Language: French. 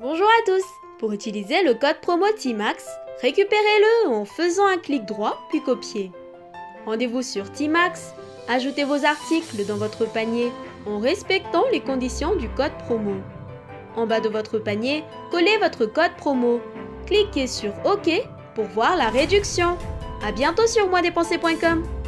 Bonjour à tous Pour utiliser le code promo TIMAX, récupérez-le en faisant un clic droit puis copier. Rendez-vous sur TIMAX, ajoutez vos articles dans votre panier en respectant les conditions du code promo. En bas de votre panier, collez votre code promo. Cliquez sur OK pour voir la réduction. A bientôt sur moindépenser.com